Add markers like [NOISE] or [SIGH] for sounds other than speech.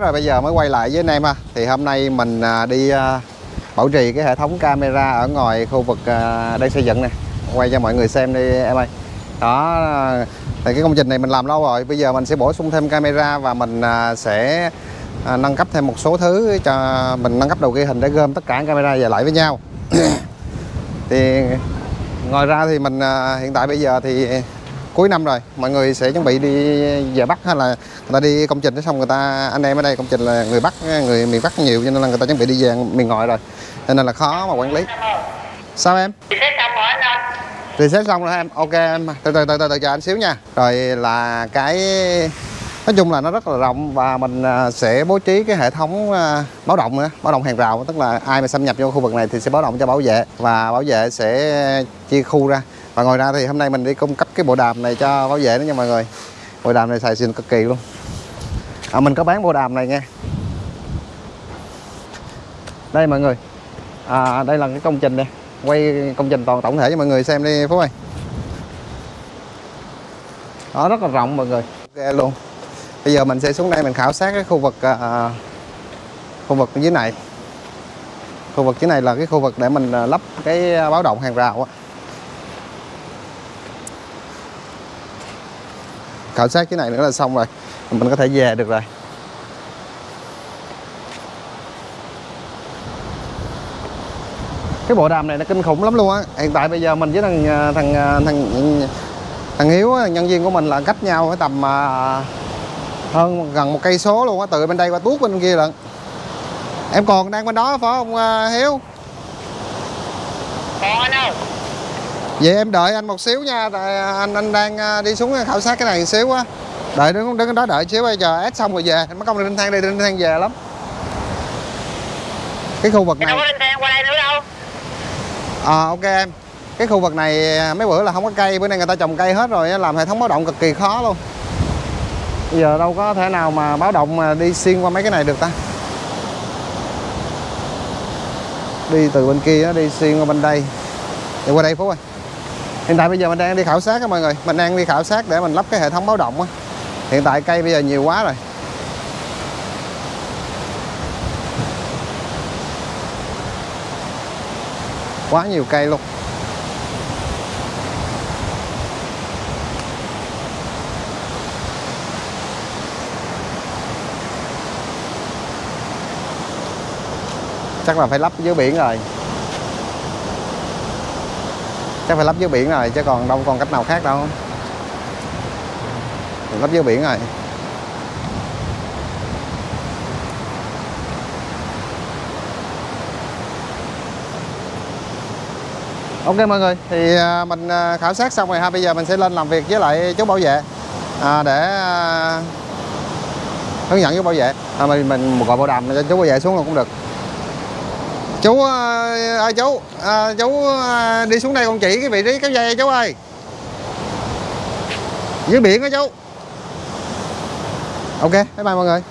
Rồi bây giờ mới quay lại với anh em ha. Thì hôm nay mình à, đi à, bảo trì cái hệ thống camera ở ngoài khu vực à, đây xây dựng nè. Quay cho mọi người xem đi em ơi. Đó, thì cái công trình này mình làm lâu rồi. Bây giờ mình sẽ bổ sung thêm camera và mình sẽ nâng cấp thêm một số thứ cho mình nâng cấp đầu ghi hình để gom tất cả camera về lại với nhau. [COUGHS] Thì ngoài ra thì mình hiện tại bây giờ thì cuối năm rồi mọi người sẽ chuẩn bị đi về Bắc hay là người ta đi công trình xong người ta anh em ở đây công trình là người Bắc người miền Bắc nhiều cho nên là người ta chuẩn bị đi về miền ngoài rồi cho nên là khó mà quản lý. Sao em? Reset xong rồi anh ơi. Reset xong rồi em? Ok em từ từ từ từ, từ chờ anh xíu nha. Rồi là cái nói chung là nó rất là rộng và mình à, sẽ bố trí cái hệ thống à, báo động nữa báo động hàng rào tức là ai mà xâm nhập vô khu vực này thì sẽ báo động cho bảo vệ và bảo vệ sẽ chia khu ra và ngoài ra thì hôm nay mình đi cung cấp cái bộ đàm này cho bảo vệ nữa nha mọi người. Bộ đàm này xài xịn cực kỳ luôn. À, mình có bán bộ đàm này nha. Đây mọi người. À, đây là cái công trình nè. Quay công trình toàn tổng thể cho mọi người xem đi Phú ơi. Đó rất là rộng mọi người. Ok luôn. Bây giờ mình sẽ xuống đây mình khảo sát cái khu vực à, à khu vực dưới này. Khu vực dưới này là cái khu vực để mình à, lắp cái à, báo động hàng rào á. Khảo sát cái này nữa là xong rồi. Mình có thể về được rồi. Cái bộ đàm này nó kinh khủng lắm luôn á. Hiện tại bây giờ mình với thằng à, thằng à, thằng thằng hiếu á, nhân viên của mình là cách nhau phải tầm à, hơn gần một cây số luôn á từ bên đây qua tuốt bên kia lận. Em còn đang bên đó phải không hiếu? Còn anh ơi vậy em đợi anh một xíu nha tại anh anh đang à, đi xuống khảo sát cái này một xíu á đợi đứng đứng đó đợi xíu bây giờ ép xong rồi về. Mất công đi đinh thang đi đinh thang về lắm. Cái khu vực này đâu có lên qua đây nữa đâu. À ok em. Cái khu vực này à, mấy bữa là không có cây Bữa nay người ta trồng cây hết rồi Làm hệ thống báo động cực kỳ khó luôn. Bây giờ đâu có thể nào mà báo động mà đi xuyên qua mấy cái này được ta? Đi từ bên kia á, đi xuyên qua bên đây. Đi qua đây Phú ơi Hiện tại bây giờ mình đang đi khảo sát á mọi người. Mình đang đi khảo sát để mình lắp cái hệ thống báo động á. Hiện tại cây bây giờ nhiều quá rồi. Quá nhiều cây luôn. Chắc là phải lắp dưới biển rồi chắc phải lắp dưới biển rồi chứ còn đâu còn cách nào khác đâu. Lắp dưới biển rồi. Ok mọi người thì à, mình à, khảo sát xong rồi ha bây giờ mình sẽ lên làm việc với lại chú bảo vệ à, để à, hướng dẫn chú bảo vệ. À, mình mình gọi bảo đàm cho chú bảo vệ xuống luôn cũng được chú ờ, à, ơi chú? À, chú à, đi xuống đây con chỉ cái vị trí kéo dây chú ơi. Dưới biển đó chú. Ok bye bye mọi người.